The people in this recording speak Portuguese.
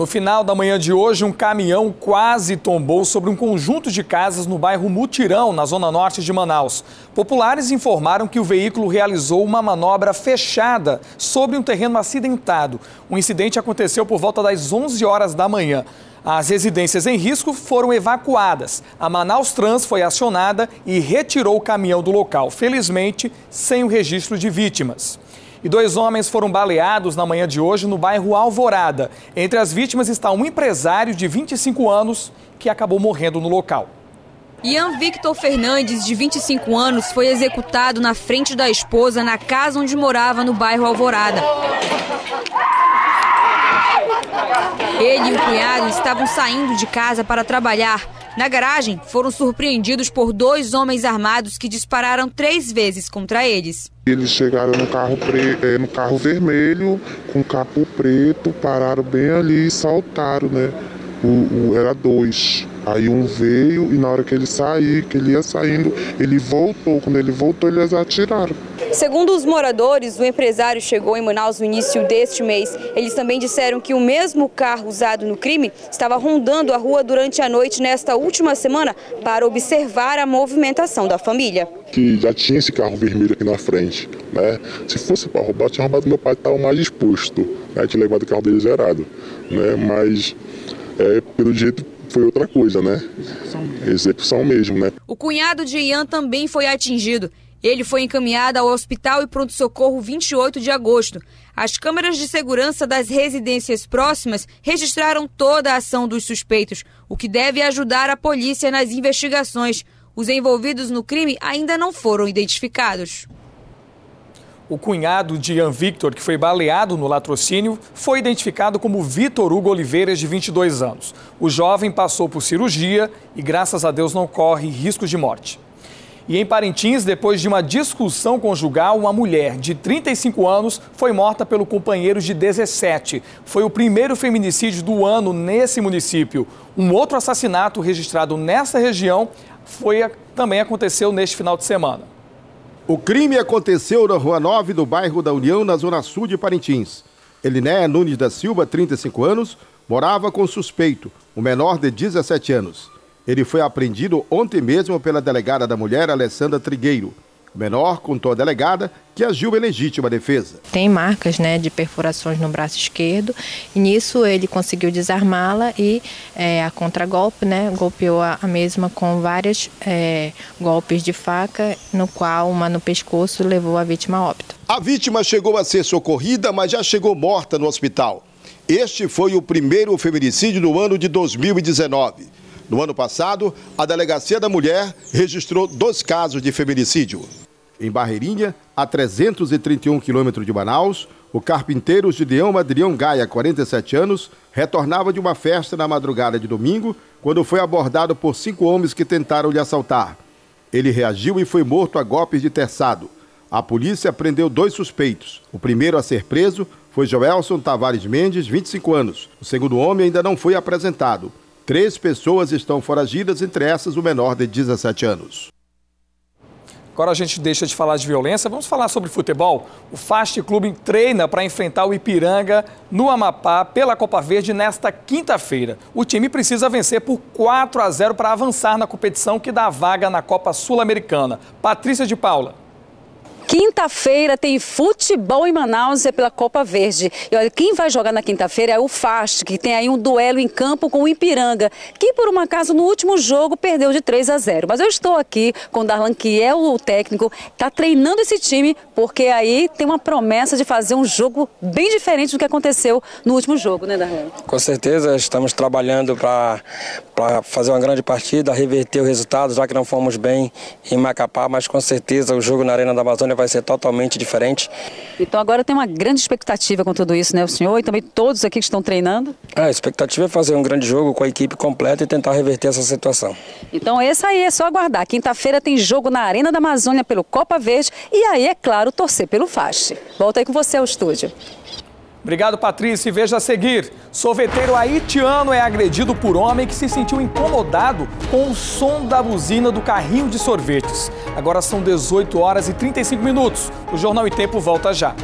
No final da manhã de hoje, um caminhão quase tombou sobre um conjunto de casas no bairro Mutirão, na zona norte de Manaus. Populares informaram que o veículo realizou uma manobra fechada sobre um terreno acidentado. O incidente aconteceu por volta das 11 horas da manhã. As residências em risco foram evacuadas. A Manaus Trans foi acionada e retirou o caminhão do local, felizmente sem o registro de vítimas. E dois homens foram baleados na manhã de hoje no bairro Alvorada. Entre as vítimas está um empresário de 25 anos que acabou morrendo no local. Ian Victor Fernandes, de 25 anos, foi executado na frente da esposa na casa onde morava no bairro Alvorada. Ele e o cunhado estavam saindo de casa para trabalhar. Na garagem, foram surpreendidos por dois homens armados que dispararam três vezes contra eles. Eles chegaram no carro, pre... É, no carro vermelho, com capo preto, pararam bem ali e saltaram, né? O, o, era dois. Aí um veio e na hora que ele saiu, que ele ia saindo, ele voltou. Quando ele voltou, eles atiraram. Segundo os moradores, o empresário chegou em Manaus no início deste mês. Eles também disseram que o mesmo carro usado no crime estava rondando a rua durante a noite nesta última semana para observar a movimentação da família. Que já tinha esse carro vermelho aqui na frente, né? Se fosse para roubar, tinha roubado meu pai, estava mais disposto, né? Tinha levado o carro dele zerado, né? Mas é, pelo jeito foi outra coisa, né? Execução mesmo. Execução mesmo, né? O cunhado de Ian também foi atingido. Ele foi encaminhado ao Hospital e Pronto-Socorro 28 de agosto. As câmeras de segurança das residências próximas registraram toda a ação dos suspeitos, o que deve ajudar a polícia nas investigações. Os envolvidos no crime ainda não foram identificados. O cunhado de Ian Victor, que foi baleado no latrocínio, foi identificado como Vitor Hugo Oliveiras, de 22 anos. O jovem passou por cirurgia e, graças a Deus, não corre riscos de morte. E em Parintins, depois de uma discussão conjugal, uma mulher de 35 anos foi morta pelo companheiro de 17. Foi o primeiro feminicídio do ano nesse município. Um outro assassinato registrado nessa região foi, também aconteceu neste final de semana. O crime aconteceu na Rua 9 do bairro da União, na zona sul de Parintins. Eliné Nunes da Silva, 35 anos, morava com suspeito, o menor de 17 anos. Ele foi apreendido ontem mesmo pela delegada da mulher, Alessandra Trigueiro. O menor contou à delegada que agiu em legítima defesa. Tem marcas né, de perfurações no braço esquerdo e nisso ele conseguiu desarmá-la e é, a contragolpe, né, golpeou a, mesma com vários é, golpes de faca, no qual uma no pescoço levou a vítima a óbito. A vítima chegou a ser socorrida, mas já chegou morta no hospital. Este foi o primeiro feminicídio do ano de 2019. No ano passado, a Delegacia da Mulher registrou dois casos de feminicídio. Em Barreirinha, a 331 quilômetros de Manaus, o carpinteiro Gideão Adrião Gaia, 47 anos, retornava de uma festa na madrugada de domingo, quando foi abordado por cinco homens que tentaram lhe assaltar. Ele reagiu e foi morto a golpes de terçado. A polícia prendeu dois suspeitos. O primeiro a ser preso foi Joelson Tavares Mendes, 25 anos. O segundo homem ainda não foi apresentado. Três pessoas estão foragidas, entre essas o menor de 17 anos. Agora a gente deixa de falar de violência, vamos falar sobre futebol. O Fast Clube treina para enfrentar o Ipiranga no Amapá pela Copa Verde nesta quinta-feira. O time precisa vencer por 4 a 0 para avançar na competição que dá vaga na Copa Sul-Americana. Patrícia de Paula. Quinta-feira tem futebol em Manaus é pela Copa Verde. E olha, quem vai jogar na quinta-feira é o FAST, que tem aí um duelo em campo com o Ipiranga, que por um acaso no último jogo perdeu de 3 a 0. Mas eu estou aqui com o Darlan, que é o técnico, está treinando esse time, porque aí tem uma promessa de fazer um jogo bem diferente do que aconteceu no último jogo, né, Darlan? Com certeza, estamos trabalhando para fazer uma grande partida, reverter o resultado, já que não fomos bem em Macapá, mas com certeza o jogo na Arena da Amazônia vai ser totalmente diferente. Então agora tem uma grande expectativa com tudo isso, né? O senhor e também todos aqui que estão treinando? A expectativa é fazer um grande jogo com a equipe completa e tentar reverter essa situação. Então esse aí é só aguardar. Quinta-feira tem jogo na Arena da Amazônia pelo Copa Verde e aí, é claro, torcer pelo FAST. Volta aí com você ao estúdio. Obrigado, Patrícia. E veja a seguir: sorveteiro haitiano é agredido por homem que se sentiu incomodado com o som da buzina do carrinho de sorvetes. Agora são 18 horas e 35 minutos. O Jornal em Tempo volta já.